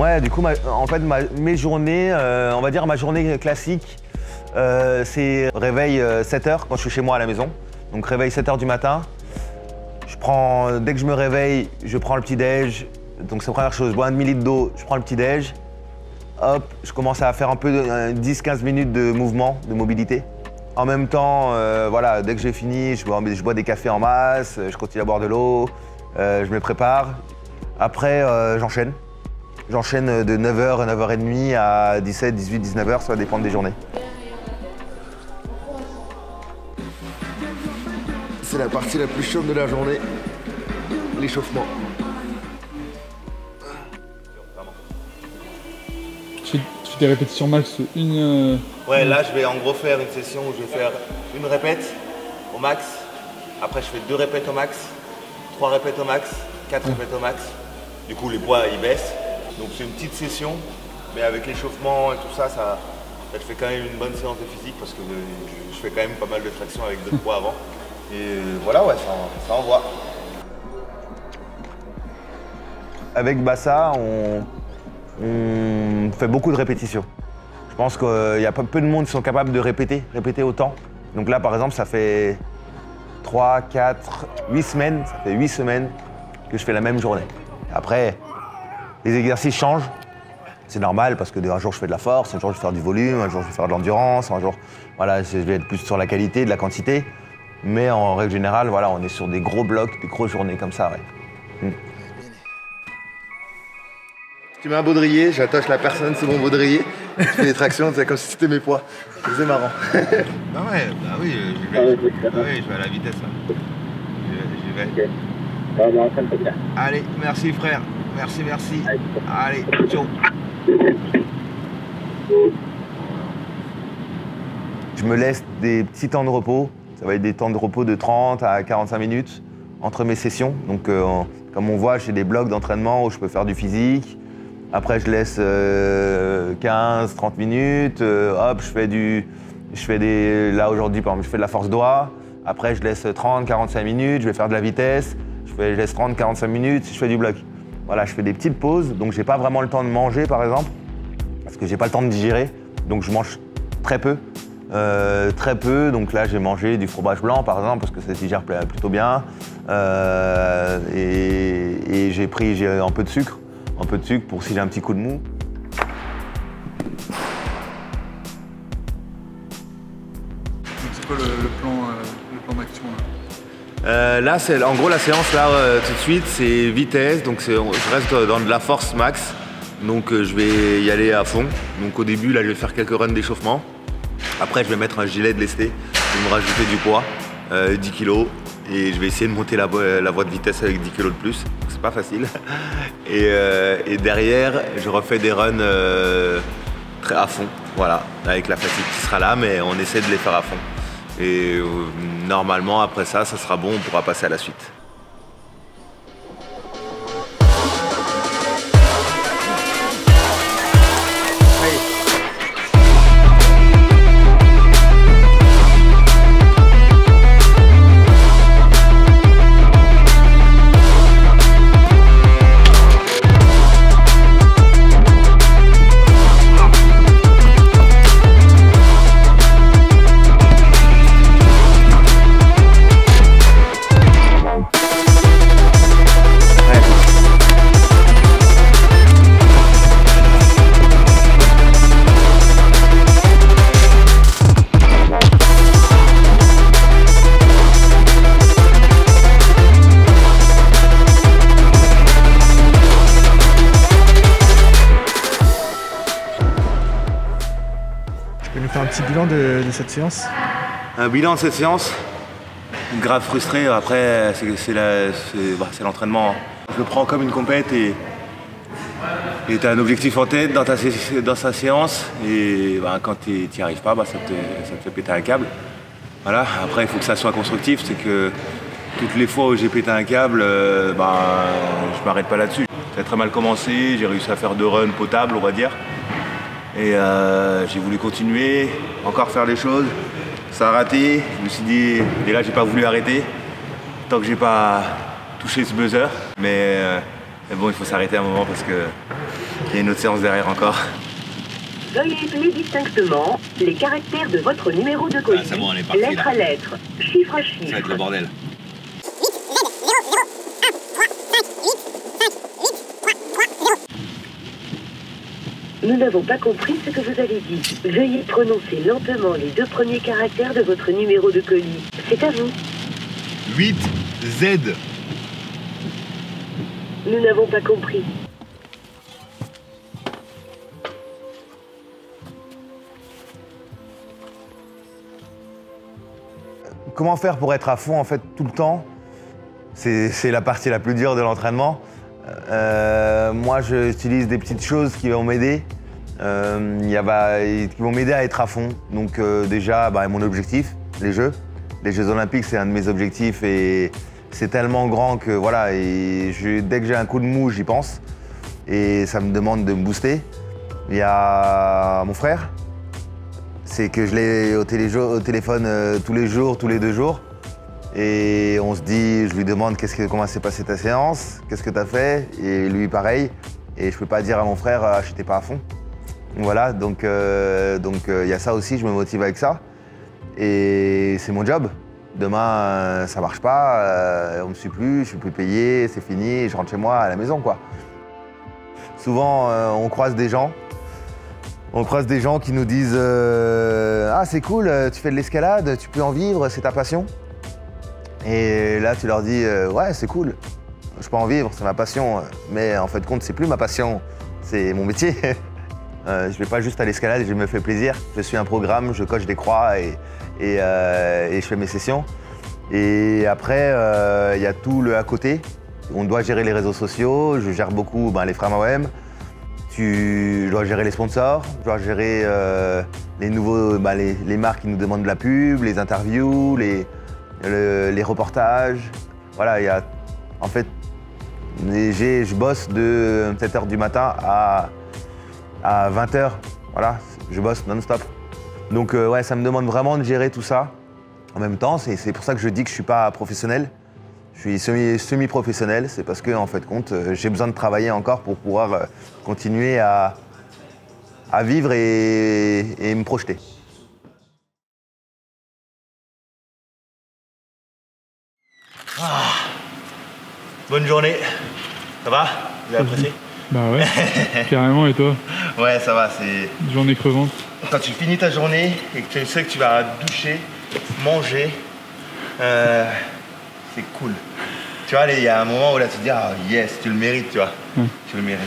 Ouais, du coup, en fait, mes journées, euh, on va dire ma journée classique, euh, c'est réveil 7h quand je suis chez moi à la maison. Donc réveil 7h du matin. Je prends, dès que je me réveille, je prends le petit-déj. Donc c'est la première chose, je bois un demi-litre d'eau, je prends le petit-déj. Hop, je commence à faire un peu de- euh, 10-15 minutes de mouvement, de mobilité. En même temps, euh, voilà, dès que j'ai fini, je bois, des cafés en masse, je continue à boire de l'eau, euh, je me prépare. Après, euh, j'enchaîne. J'enchaîne de 9h à 9h30 à 17, 18, 19h, ça va dépendre des journées. C'est la partie la plus chaude de la journée, l'échauffement. Tu fais, tu fais des répétitions max une. euh, Ouais, là, je vais en gros faire une session où je vais faire une répète au max. Après, je fais deux répètes au max, trois répètes au max, quatre répètes au max. Du coup, les poids, ils baissent. Donc, c'est une petite session, mais avec l'échauffement et tout ça, ça, te fait quand même une bonne séance de physique parce que je, je fais quand même pas mal de traction avec d'autres poids avant. Et euh, voilà, ouais, ça, envoie. Avec Bassa, on, on fait beaucoup de répétitions. Je pense qu'il y a peu de monde qui sont capables de répéter, répéter autant. Donc là, par exemple, ça fait 3, 4, 8 semaines, ça fait 8 semaines que je fais la même journée. Après, les exercices changent. C'est normal parce que un jour je fais de la force, un jour je vais faire du volume, un jour je vais faire de l'endurance, un jour voilà, je vais être plus sur la qualité, de la quantité. Mais en règle générale, voilà, on est sur des gros blocs, des grosses journées comme ça. ouais. Tu mets un baudrier, j'attache la personne sur mon baudrier, je fais des tractions, c'est comme si c'était mes poids. C'est marrant. Bah ouais, bah oui, je vais, bah oui, je vais à la vitesse. là. J'y vais. Allez, merci frère. Merci, merci. Allez, ciao. Je me laisse des petits temps de repos. Ça va être des temps de repos de 30 à 45 minutes entre mes sessions. Donc, euh, comme on voit, j'ai des blocs d'entraînement où je peux faire du physique. Après, je laisse 15, 30 minutes. Euh, hop, je fais du. Je fais des. Là, aujourd'hui, par exemple, je fais de la force doigt. Après, je laisse 30, 45 minutes. Je vais faire de la vitesse. Je, fais, je laisse 30, 45 minutes. Je fais du bloc. Voilà, je fais des petites pauses. Donc, j'ai pas vraiment le temps de manger, par exemple. Parce que j'ai pas le temps de digérer. Donc, je mange très peu. Euh, très peu. Donc, là, j'ai mangé du fromage blanc, par exemple, parce que ça se digère pl- plutôt bien. Euh, et et j'ai pris un peu de sucre. Un peu de sucre pour si j'ai un petit coup de mou. Euh, là, c'est en gros la séance là euh, tout de suite, c'est vitesse, donc je reste dans de la force max, donc euh, je vais y aller à fond. Donc au début là, je vais faire quelques runs d'échauffement. Après, je vais mettre un gilet de lesté, je me rajouter du poids, euh, 10 kg, et je vais essayer de monter la, vo- la voie de vitesse avec 10 kg de plus. C'est pas facile. Et, derrière, je refais des runs très à fond, voilà, avec la fatigue qui sera là, mais on essaie de les faire à fond. Et euh, normalement, après ça, ça sera bon, on pourra passer à la suite. Bilan de, cette séance Un bilan de cette séance Grave frustré, après c'est- bah, l'entraînement. Je le prends comme une compète et tu as un objectif en tête dans ta, sa séance et bah, quand tu n'y arrives pas, bah, ça, te, fait péter un câble. Après il faut que ça soit constructif, c'est que toutes les fois où j'ai pété un câble, euh, bah, je m'arrête pas là-dessus. Ça très mal commencé, j'ai réussi à faire deux runs potables on va dire. Et euh, j'ai voulu continuer, encore faire les choses. Ça a raté. Je me suis dit, et là, j'ai pas voulu arrêter tant que j'ai pas touché ce buzzer. Mais, euh, bon, il faut s'arrêter un moment parce que Il y a une autre séance derrière encore. Veuillez épeler distinctement les caractères de votre numéro de colis, Ah, bon, lettre là. à lettre, chiffre à chiffre. bordel. Nous n'avons pas compris ce que vous avez dit. Veuillez prononcer lentement les deux premiers caractères de votre numéro de colis. C'est à vous. 8 Z. Nous n'avons pas compris. Comment faire pour être à fond en fait tout le temps? C'est c'est la partie la plus dure de l'entraînement. Euh, moi, j'utilise des petites choses qui vont m'aider. Euh, bah, qui vont m'aider à être à fond. Donc euh, déjà, bah, mon objectif, les Jeux. Les Jeux Olympiques, c'est un de mes objectifs et c'est tellement grand que voilà. Dès que j'ai un coup de mou, j'y pense et ça me demande de me booster. Il y a mon frère, c'est que je l'ai au, télé- au téléphone tous les jours, tous les deux jours. Et on se dit, je lui demande comment s'est passée ta séance, qu'est-ce que tu as fait, et lui pareil. Et je peux pas dire à mon frère, ah, j'étais pas à fond. Voilà, donc euh, donc euh, il y a ça aussi, je me motive avec ça. Et c'est mon job. Demain, ça marche pas, on me suit plus, je suis plus payé, c'est fini, je rentre chez moi à la maison quoi. Souvent, on croise des gens on croise des gens qui nous disent Ah, c'est cool, tu fais de l'escalade, tu peux en vivre, c'est ta passion. Et là, tu leur dis euh, Ouais, c'est cool, je peux en vivre, c'est ma passion. Mais en fait, compte, c'est plus ma passion, c'est mon métier. Euh, je vais pas juste à l'escalade, je me fais plaisir. Je suis un programme, je coche des croix et, euh, je fais mes sessions. Et après, euh, il y a tout le à côté. On doit gérer les réseaux sociaux, je gère beaucoup ben, les frères OM. Tu dois gérer les sponsors, tu dois gérer les nouveaux, les, les marques qui nous demandent de la pub, les interviews, les, le- les reportages. Voilà, il y a. En fait, je bosse de 7h du matin à, à 20h. Voilà, je bosse non-stop. Donc, euh, ouais, ça me demande vraiment de gérer tout ça en même temps. C'est pour ça que je dis que je suis pas professionnel. Je suis semi- semi-professionnel, c'est parce que, en fait, compte, euh, j'ai besoin de travailler encore pour pouvoir euh, continuer à, à vivre et, et me projeter. Bonne journée. Ça va? Vous avez apprécié? Bah ouais, carrément, et toi? Ouais, ça va. C'est Journée crevante. quand tu finis ta journée et que tu sais que tu vas doucher, manger, euh, c'est cool. Tu vois, il y a un moment où là tu te dis ah yes, tu le mérites, tu vois. Ouais. Tu le mérites.